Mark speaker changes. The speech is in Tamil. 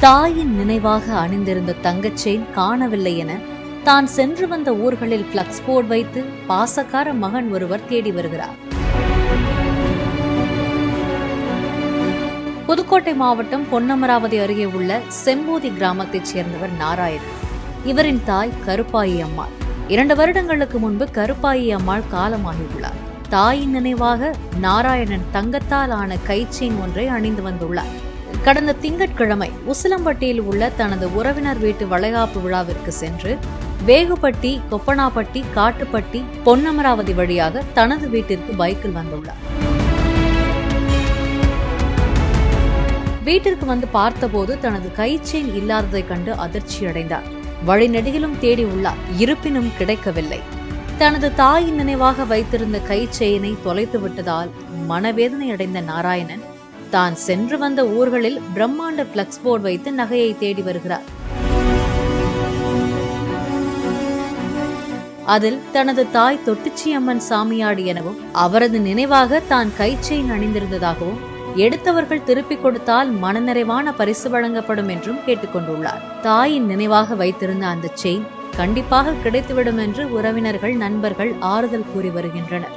Speaker 1: தாயின் நினைவாக அணிந்திருந்த தங்கச்செயின் காணவில்லை என தான் சென்று வந்த ஊர்களில் பிளக்ஸ் போர்டு வைத்து பாசக்கார மகன் ஒருவர் தேடி வருகிறார். புதுக்கோட்டை மாவட்டம் பொன்னமராவதி அருகே உள்ள செம்போதி கிராமத்தைச் சேர்ந்தவர் நாராயணன். இவரின் தாய் கருப்பாயி அம்மாள். இரண்டு வருடங்களுக்கு முன்பு கருப்பாயி அம்மாள் காலமாகியுள்ளார். தாயின் நினைவாக நாராயணன் தங்கத்தால் ஆன கைச்செயின் ஒன்றை அணிந்து வந்துள்ளார். கடந்த திங்கட்கிழமை உசிலம்பட்டியில் உள்ள தனது உறவினர் வீட்டு வளைகாப்பு விழாவிற்கு சென்று வேகுப்பட்டி கொப்பனாப்பட்டி காட்டுப்பட்டி பொன்னமராவதி வழியாக தனது வீட்டிற்கு பைக்கில் வந்துள்ளார். வீட்டிற்கு வந்து பார்த்தபோது தனது கைச்செயின் இல்லாததைக் கண்டு அதிர்ச்சியடைந்தார். வழிநெடுகிலும் தேடி உள்ளார். இருப்பினும் கிடைக்கவில்லை. தனது தாயின் நினைவாக வைத்திருந்த கைச்செயினை தொலைத்து விட்டதால் மனவேதனை அடைந்த நாராயணன் தான் சென்று வந்த ஊர்களில் பிரம்மாண்ட பிளக்ஸ் போர்டு வைத்து நகையை தேடி வருகிறார். அதில் தனது தாய் தொட்டிச்சியம்மன் சாமியாடு எனவும் அவரது நினைவாக தான் கைச்செயின் அணிந்திருந்ததாகவும் எடுத்தவர்கள் திருப்பிக் கொடுத்தால் மனநிறைவான பரிசு வழங்கப்படும் என்றும் கேட்டுக்கொண்டுள்ளார். தாயின் நினைவாக வைத்திருந்த அந்த செயின் கண்டிப்பாக கிடைத்துவிடும் என்று உறவினர்கள் நண்பர்கள் ஆறுதல் கூறி வருகின்றனர்.